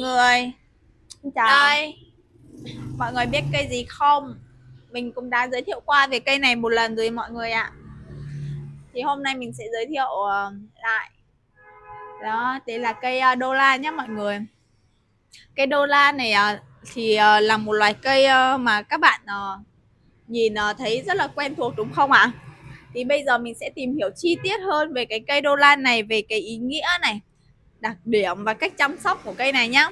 người chào. Đây Mọi người biết cây gì không? Mình cũng đã giới thiệu qua về cây này một lần rồi mọi người ạ Thì hôm nay mình sẽ giới thiệu ờ, lại Đó, đây là cây ờ, đô la nhé mọi người Cây đô la này ờ, thì là một loài cây mà các bạn nhìn thấy rất là quen thuộc đúng không ạ? Thì bây giờ mình sẽ tìm hiểu chi tiết hơn về cái cây đô la này Về cái ý nghĩa này Đặc điểm và cách chăm sóc của cây này nhé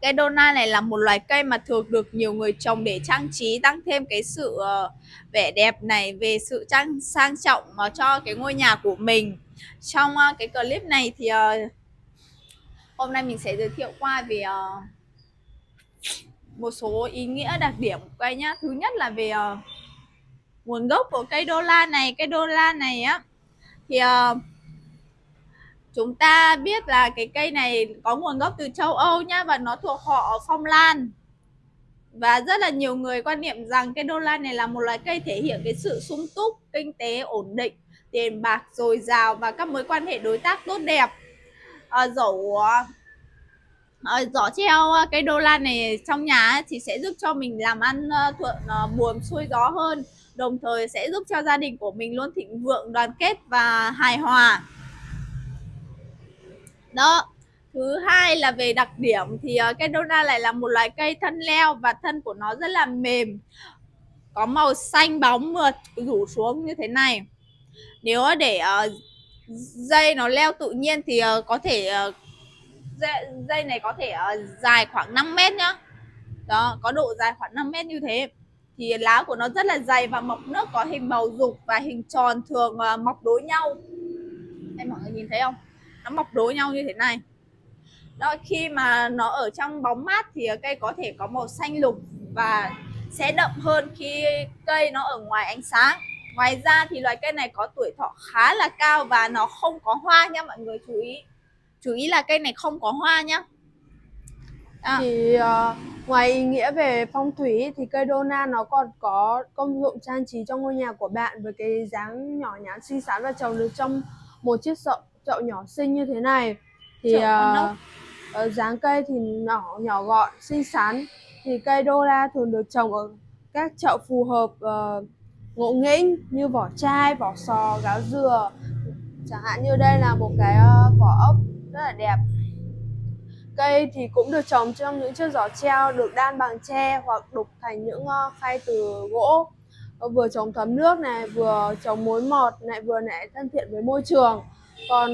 Cây Dona này là một loài cây mà thường được nhiều người trồng để trang trí tăng thêm cái sự ờ, vẻ đẹp này về sự trang sang trọng ờ, cho cái ngôi nhà của mình. Trong ờ, cái clip này thì hôm nay mình sẽ giới thiệu qua về một số ý nghĩa đặc điểm của cây nhá. Thứ nhất là về nguồn gốc của cây đô la này, cây đô la này á thì uh, chúng ta biết là cái cây này có nguồn gốc từ châu Âu nhá và nó thuộc họ phong lan. Và rất là nhiều người quan niệm rằng cây đô la này là một loài cây thể hiện cái sự sung túc kinh tế ổn định tiền bạc dồi dào và các mối quan hệ đối tác tốt đẹp. À, dẫu ờ, à, giỏ treo cây đô la này trong nhà thì sẽ giúp cho mình làm ăn ờ, thuận buồm xuôi gió hơn đồng thời sẽ giúp cho gia đình của mình luôn thịnh vượng đoàn kết và hài hòa đó. Thứ hai là về đặc điểm thì ờ, uh, cây dona lại là một loài cây thân leo và thân của nó rất là mềm có màu xanh bóng mượt rủ xuống như thế này. Nếu để uh, dây nó leo tự nhiên thì uh, có thể uh, dây, dây này có thể uh, dài khoảng 5 mét nhá. Đó có độ dài khoảng 5 mét như thế. Thì lá của nó rất là dày và mọc nước có hình bầu dục và hình tròn thường uh, mọc đối nhau. Em mọi người nhìn thấy không? Mọc đối nhau như thế này. Đó khi mà nó ở trong bóng mát thì cây có thể có màu xanh lục và sẽ đậm hơn khi cây nó ở ngoài ánh sáng. Ngoài ra thì loài cây này có tuổi thọ khá là cao và nó không có hoa nha mọi người chú ý. Chú ý là cây này không có hoa nhá. À. thì uh, ngoài ý nghĩa về phong thủy thì cây Dona nó còn có công dụng trang trí trong ngôi nhà của bạn với cái dáng nhỏ nhắn xinh xắn và trồng được trong một chiếc sọ chậu nhỏ xinh như thế này. Thì uh, dáng cây thì nhỏ nhỏ gọn xinh xắn. Thì cây đô la thường được trồng ở các chậu phù hợp uh, ngộ nghĩnh như vỏ chai vỏ sò gáo dừa. Chẳng hạn như đây là một cái uh, vỏ ốc rất là đẹp. Cây thì cũng được trồng trong những chiếc giỏ treo được đan bằng tre hoặc đục thành những uh, khay từ gỗ. Vừa chống thấm nước này vừa chống mối mọt lại vừa lại thân thiện với môi trường còn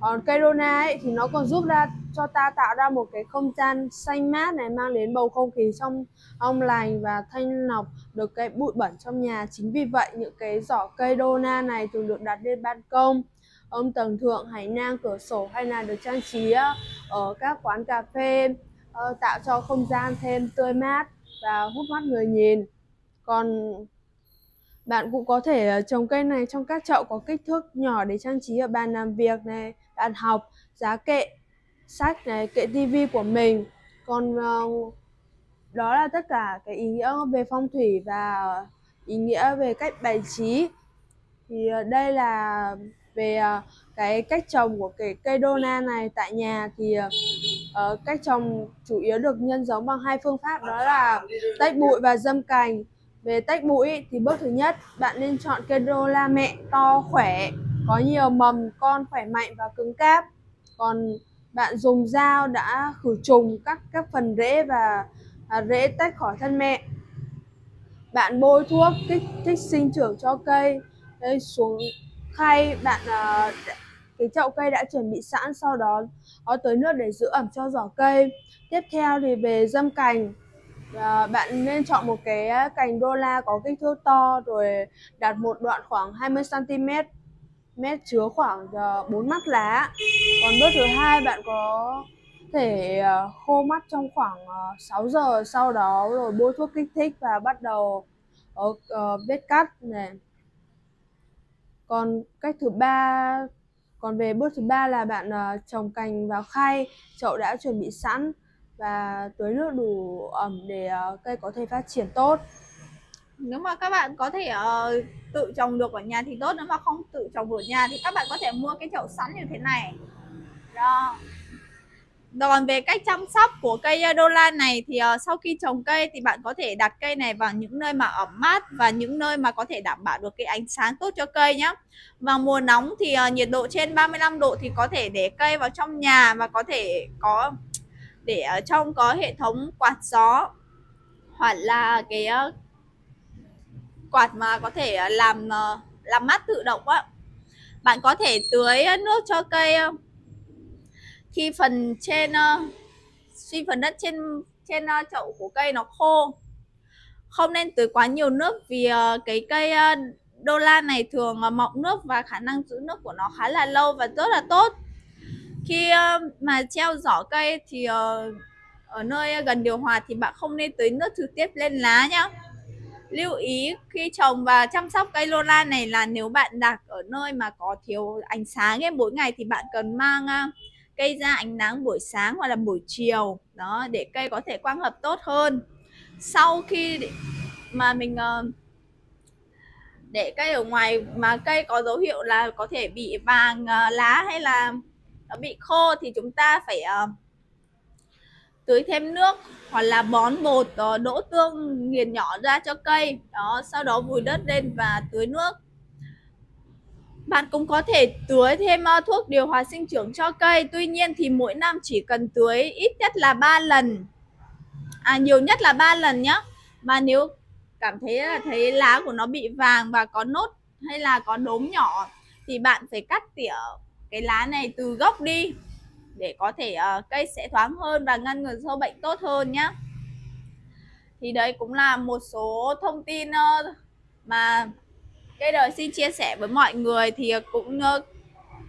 ờ, còn cây Rona ấy thì nó còn giúp ra, cho ta tạo ra một cái không gian xanh mát này, mang đến bầu không khí trong ông lành và thanh lọc, được cái bụi bẩn trong nhà. Chính vì vậy, những cái giỏ cây Rona này thường được đặt lên ban công. Ông tầng thượng, hành lang cửa sổ hay là được trang trí ờ, ở các quán cà phê ờ, tạo cho không gian thêm tươi mát và hút mắt người nhìn. Còn bạn cũng có thể ờ, trồng cây này trong các chậu có kích thước nhỏ để trang trí ở bàn làm việc này, bàn học, giá kệ, sách này, kệ tivi của mình. Còn ờ, đó là tất cả cái ý nghĩa về phong thủy và ý nghĩa về cách bày trí. Thì ờ, đây là về cái cách trồng của cái cây Dona này tại nhà thì uh, cách trồng chủ yếu được nhân giống bằng hai phương pháp đó là tách bụi và dâm cành về tách bụi thì bước thứ nhất bạn nên chọn cây đô la mẹ to khỏe, có nhiều mầm con khỏe mạnh và cứng cáp. Còn bạn dùng dao đã khử trùng các các phần rễ và à, rễ tách khỏi thân mẹ. Bạn bôi thuốc kích thích sinh trưởng cho cây. Đây xuống khay bạn à, cái chậu cây đã chuẩn bị sẵn sau đó có tới nước để giữ ẩm cho giỏ cây. Tiếp theo thì về dâm cành và bạn nên chọn một cái à, cành đô la có kích thước to, rồi đặt một đoạn khoảng 20 cm mét chứa khoảng à, 4 mắt lá. Còn bước thứ hai, bạn có thể à, khô mắt trong khoảng 6 giờ sau đó, rồi bôi thuốc kích thích và bắt đầu ở vết cắt này còn cách thứ ba, còn về bước thứ ba là bạn trồng cành vào khay. Chậu đã chuẩn bị sẵn và tưới nước đủ ẩm để ờ, cây có thể phát triển tốt. Nếu mà các bạn có thể uh, tự trồng được ở nhà thì tốt nếu mà không tự trồng ở nhà thì các bạn có thể mua cái chậu sẵn như thế này. Đó. Còn về cách chăm sóc của cây ờ, đô la này thì uh, sau khi trồng cây thì bạn có thể đặt cây này vào những nơi mà ẩm mát và những nơi mà có thể đảm bảo được cái ánh sáng tốt cho cây nhé. Vào mùa nóng thì uh, nhiệt độ trên 35 độ thì có thể để cây vào trong nhà và có thể có để ờ, ở trong có hệ thống quạt gió. Hoặc là cái ờ, quạt mà có thể ờ, làm làm mát tự động á. Bạn có thể tưới nước cho cây khi phần trên khi phần đất trên trên chậu của cây nó khô, không nên tưới quá nhiều nước vì cái cây đô la này thường mọng nước và khả năng giữ nước của nó khá là lâu và rất là tốt khi ờ, mà treo giỏ cây thì ờ, ở nơi gần điều hòa thì bạn không nên tưới nước trực tiếp lên lá nhá. Lưu ý khi trồng và chăm sóc cây lô la này là nếu bạn đặt ở nơi mà có thiếu ánh sáng ấy, mỗi ngày thì bạn cần mang ờ, cây ra ánh nắng buổi sáng hoặc là buổi chiều, đó, để cây có thể quang hợp tốt hơn. Sau khi mà mình để cây ở ngoài mà cây có dấu hiệu là có thể bị vàng lá hay là nó bị khô thì chúng ta phải uh, tưới thêm nước hoặc là bón bột uh, đỗ tương nghiền nhỏ ra cho cây đó sau đó vùi đất lên và tưới nước bạn cũng có thể tưới thêm uh, thuốc điều hòa sinh trưởng cho cây. Tuy nhiên thì mỗi năm chỉ cần tưới ít nhất là 3 lần. À nhiều nhất là 3 lần nhé. Mà nếu cảm thấy là thấy lá của nó bị vàng và có nốt hay là có đốm nhỏ thì bạn phải cắt tỉa cái lá này từ gốc đi để có thể uh, cây sẽ thoáng hơn và ngăn ngừa sâu bệnh tốt hơn nhé. Thì đấy cũng là một số thông tin uh, mà Cây đời xin chia sẻ với mọi người thì ờ, cũng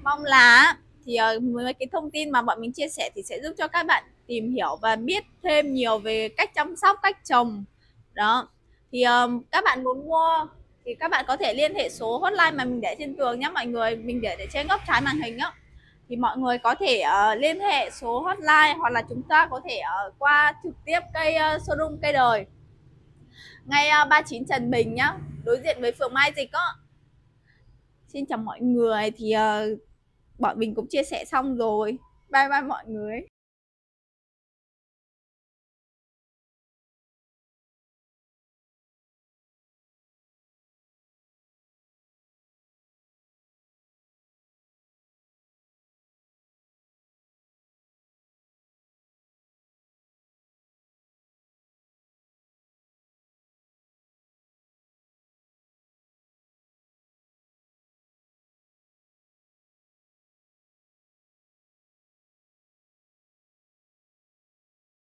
mong là thì mấy cái thông tin mà bọn mình chia sẻ thì sẽ giúp cho các bạn tìm hiểu và biết thêm nhiều về cách chăm sóc, cách trồng. Đó. Thì uh, các bạn muốn mua thì các bạn có thể liên hệ số hotline mà mình để trên tường nhé mọi người, mình để, để trên góc trái màn hình á. Thì mọi người có thể uh, liên hệ số hotline hoặc là chúng ta có thể uh, qua trực tiếp cây uh, showroom cây đời. Ngay uh, 39 Trần Bình nhá đối diện với phường Mai Dịch á. Xin chào mọi người. Thì uh, bọn mình cũng chia sẻ xong rồi. Bye bye mọi người.